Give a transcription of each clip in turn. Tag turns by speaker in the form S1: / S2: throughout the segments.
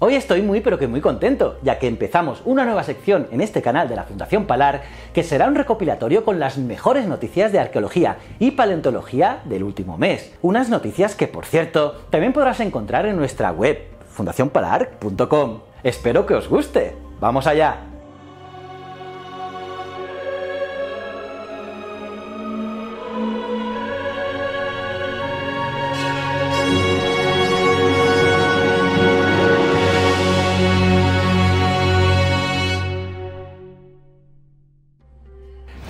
S1: Hoy estoy muy pero que muy contento, ya que empezamos una nueva sección en este canal de la Fundación Palar, que será un recopilatorio con las mejores noticias de arqueología y paleontología del último mes. Unas noticias que, por cierto, también podrás encontrar en nuestra web, fundacionpalar.com. Espero que os guste. ¡Vamos allá!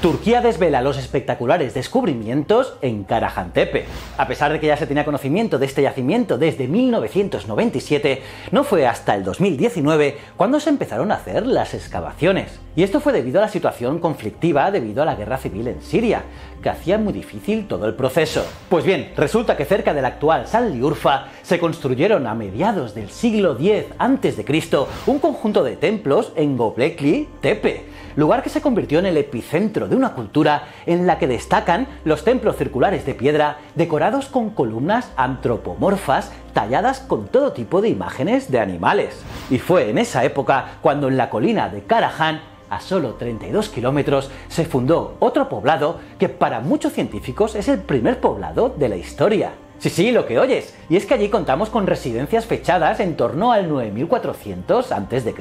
S1: Turquía desvela los espectaculares descubrimientos en Karajantepe. A pesar de que ya se tenía conocimiento de este yacimiento desde 1997, no fue hasta el 2019 cuando se empezaron a hacer las excavaciones. Y esto fue debido a la situación conflictiva debido a la guerra civil en Siria, que hacía muy difícil todo el proceso. Pues bien, resulta que cerca del actual San Liurfa se construyeron a mediados del siglo X a.C. un conjunto de templos en Göbekli Tepe lugar que se convirtió en el epicentro de una cultura en la que destacan los templos circulares de piedra decorados con columnas antropomorfas talladas con todo tipo de imágenes de animales. Y fue en esa época cuando en la colina de Karahan a solo 32 kilómetros, se fundó otro poblado que para muchos científicos es el primer poblado de la historia. Sí, sí, lo que oyes. Y es que allí contamos con residencias fechadas en torno al 9400 a.C.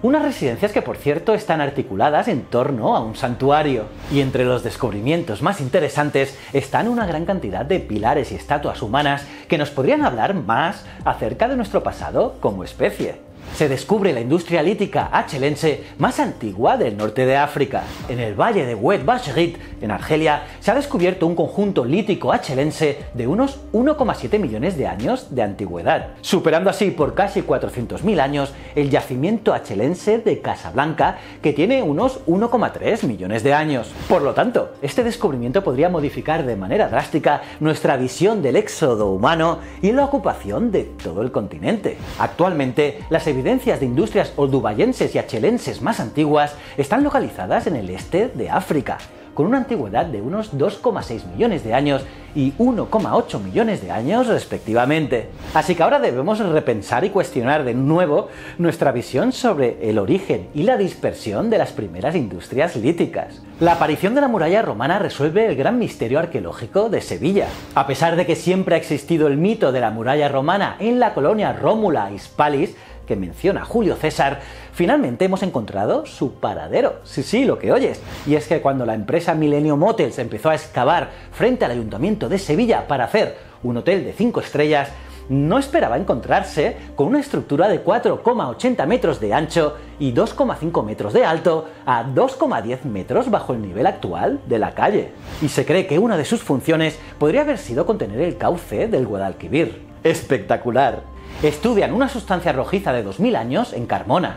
S1: Unas residencias que por cierto están articuladas en torno a un santuario. Y entre los descubrimientos más interesantes están una gran cantidad de pilares y estatuas humanas que nos podrían hablar más acerca de nuestro pasado como especie se descubre la industria lítica achelense más antigua del norte de África. En el valle de Wet Basherit, en Argelia, se ha descubierto un conjunto lítico achelense de unos 1,7 millones de años de antigüedad, superando así por casi 400.000 años el yacimiento achelense de Casablanca, que tiene unos 1,3 millones de años. Por lo tanto, este descubrimiento podría modificar de manera drástica nuestra visión del éxodo humano y la ocupación de todo el continente. Actualmente, las evidencias de industrias oldubayenses y achelenses más antiguas están localizadas en el este de África, con una antigüedad de unos 2,6 millones de años y 1,8 millones de años respectivamente. Así que ahora debemos repensar y cuestionar de nuevo nuestra visión sobre el origen y la dispersión de las primeras industrias líticas. La aparición de la muralla romana resuelve el gran misterio arqueológico de Sevilla. A pesar de que siempre ha existido el mito de la muralla romana en la colonia Rómula Hispalis, que menciona Julio César, finalmente hemos encontrado su paradero. Sí, sí, lo que oyes. Y es que cuando la empresa Milenio Motels empezó a excavar frente al ayuntamiento de Sevilla para hacer un hotel de 5 estrellas, no esperaba encontrarse con una estructura de 4,80 metros de ancho y 2,5 metros de alto a 2,10 metros bajo el nivel actual de la calle. Y se cree que una de sus funciones podría haber sido contener el cauce del Guadalquivir. Espectacular estudian una sustancia rojiza de 2000 años en Carmona.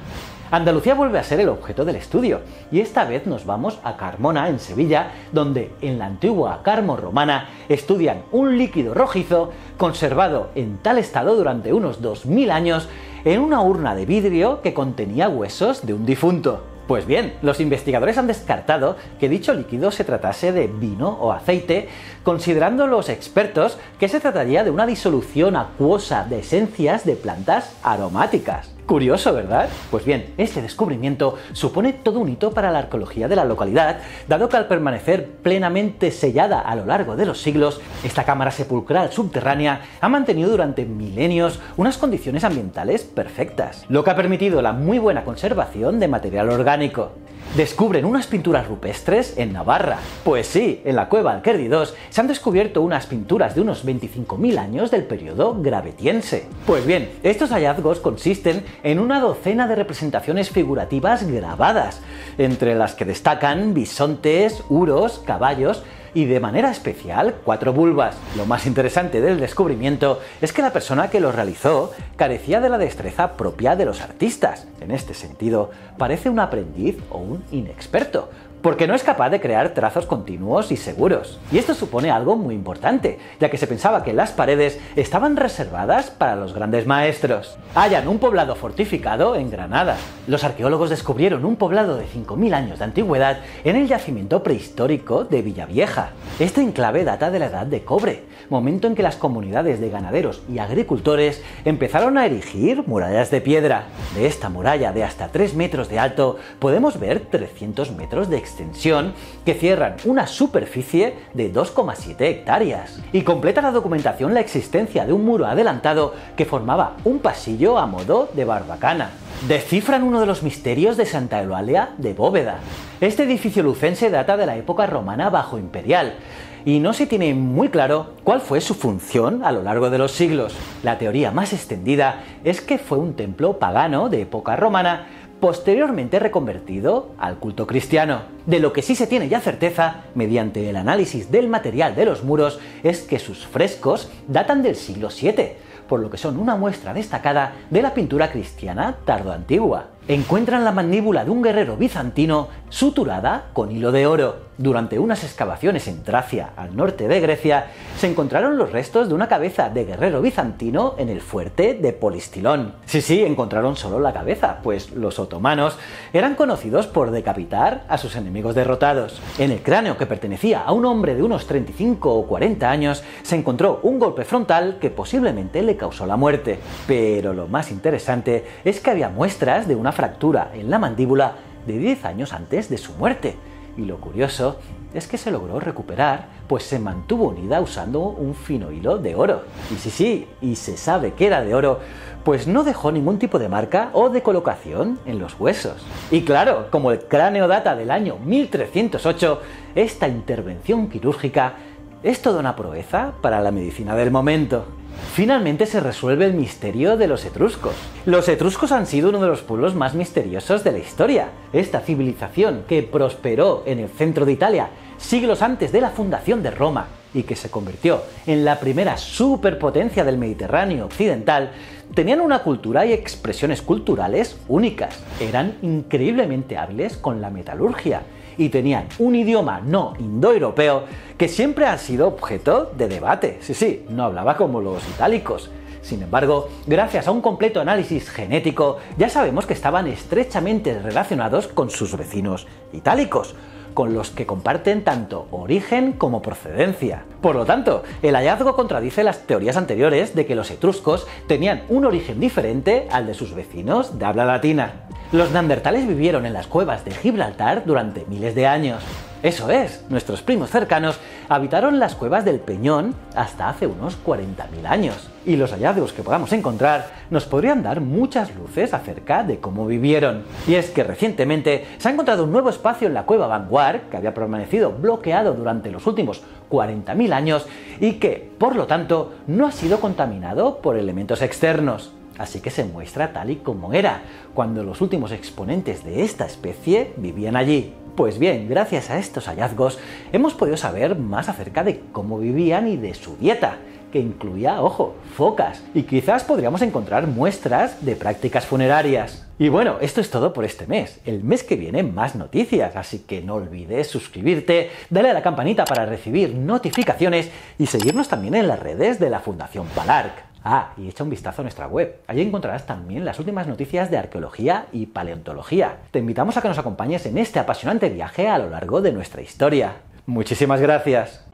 S1: Andalucía vuelve a ser el objeto del estudio, y esta vez nos vamos a Carmona, en Sevilla, donde en la antigua Carmo romana estudian un líquido rojizo conservado en tal estado durante unos 2000 años en una urna de vidrio que contenía huesos de un difunto. Pues bien, los investigadores han descartado que dicho líquido se tratase de vino o aceite, considerando los expertos que se trataría de una disolución acuosa de esencias de plantas aromáticas. Curioso, ¿verdad? Pues bien, este descubrimiento supone todo un hito para la arqueología de la localidad, dado que al permanecer plenamente sellada a lo largo de los siglos, esta cámara sepulcral subterránea ha mantenido durante milenios unas condiciones ambientales perfectas, lo que ha permitido la muy buena conservación de material orgánico descubren unas pinturas rupestres en Navarra. Pues sí, en la cueva Alquerdi II se han descubierto unas pinturas de unos 25.000 años del periodo gravetiense. Pues bien, estos hallazgos consisten en una docena de representaciones figurativas grabadas, entre las que destacan bisontes, uros, caballos, y de manera especial cuatro vulvas. Lo más interesante del descubrimiento es que la persona que lo realizó carecía de la destreza propia de los artistas. En este sentido, parece un aprendiz o un inexperto, porque no es capaz de crear trazos continuos y seguros. Y esto supone algo muy importante, ya que se pensaba que las paredes estaban reservadas para los grandes maestros. Hallan un poblado fortificado en Granada. Los arqueólogos descubrieron un poblado de 5.000 años de antigüedad en el yacimiento prehistórico de Villavieja. Este enclave data de la edad de cobre, momento en que las comunidades de ganaderos y agricultores empezaron a erigir murallas de piedra. De esta muralla de hasta 3 metros de alto podemos ver 300 metros de extensión que cierran una superficie de 2,7 hectáreas. Y completa la documentación la existencia de un muro adelantado que formaba un pasillo a modo de barbacana. Descifran uno de los misterios de Santa Eulalia de Bóveda. Este edificio lucense data de la época romana bajo imperial y no se tiene muy claro cuál fue su función a lo largo de los siglos. La teoría más extendida es que fue un templo pagano de época romana posteriormente reconvertido al culto cristiano. De lo que sí se tiene ya certeza, mediante el análisis del material de los muros, es que sus frescos datan del siglo VII, por lo que son una muestra destacada de la pintura cristiana tardoantigua. Encuentran la mandíbula de un guerrero bizantino suturada con hilo de oro. Durante unas excavaciones en Tracia, al norte de Grecia, se encontraron los restos de una cabeza de guerrero bizantino en el fuerte de Polistilón. Sí, sí, encontraron solo la cabeza, pues los otomanos eran conocidos por decapitar a sus enemigos derrotados. En el cráneo que pertenecía a un hombre de unos 35 o 40 años se encontró un golpe frontal que posiblemente le causó la muerte. Pero lo más interesante es que había muestras de una fractura en la mandíbula de 10 años antes de su muerte. Y lo curioso es que se logró recuperar, pues se mantuvo unida usando un fino hilo de oro. Y sí, sí, y se sabe que era de oro, pues no dejó ningún tipo de marca o de colocación en los huesos. Y claro, como el cráneo data del año 1308, esta intervención quirúrgica es toda una proeza para la medicina del momento. Finalmente se resuelve el misterio de los etruscos. Los etruscos han sido uno de los pueblos más misteriosos de la historia. Esta civilización que prosperó en el centro de Italia siglos antes de la fundación de Roma y que se convirtió en la primera superpotencia del Mediterráneo occidental, tenían una cultura y expresiones culturales únicas. Eran increíblemente hábiles con la metalurgia y tenían un idioma no indoeuropeo que siempre ha sido objeto de debate. Sí, sí, no hablaba como los itálicos. Sin embargo, gracias a un completo análisis genético, ya sabemos que estaban estrechamente relacionados con sus vecinos itálicos, con los que comparten tanto origen como procedencia. Por lo tanto, el hallazgo contradice las teorías anteriores de que los etruscos tenían un origen diferente al de sus vecinos de habla latina. Los neandertales vivieron en las cuevas de Gibraltar durante miles de años. Eso es, nuestros primos cercanos habitaron las cuevas del Peñón hasta hace unos 40.000 años. Y los hallazgos que podamos encontrar nos podrían dar muchas luces acerca de cómo vivieron. Y es que recientemente se ha encontrado un nuevo espacio en la cueva Vanguard que había permanecido bloqueado durante los últimos 40.000 años y que, por lo tanto, no ha sido contaminado por elementos externos. Así que se muestra tal y como era, cuando los últimos exponentes de esta especie vivían allí. Pues bien, gracias a estos hallazgos hemos podido saber más acerca de cómo vivían y de su dieta, que incluía, ojo, focas, y quizás podríamos encontrar muestras de prácticas funerarias. Y bueno, esto es todo por este mes. El mes que viene más noticias, así que no olvides suscribirte, darle a la campanita para recibir notificaciones y seguirnos también en las redes de la Fundación Palarc. Ah, y echa un vistazo a nuestra web. Allí encontrarás también las últimas noticias de arqueología y paleontología. Te invitamos a que nos acompañes en este apasionante viaje a lo largo de nuestra historia. Muchísimas gracias.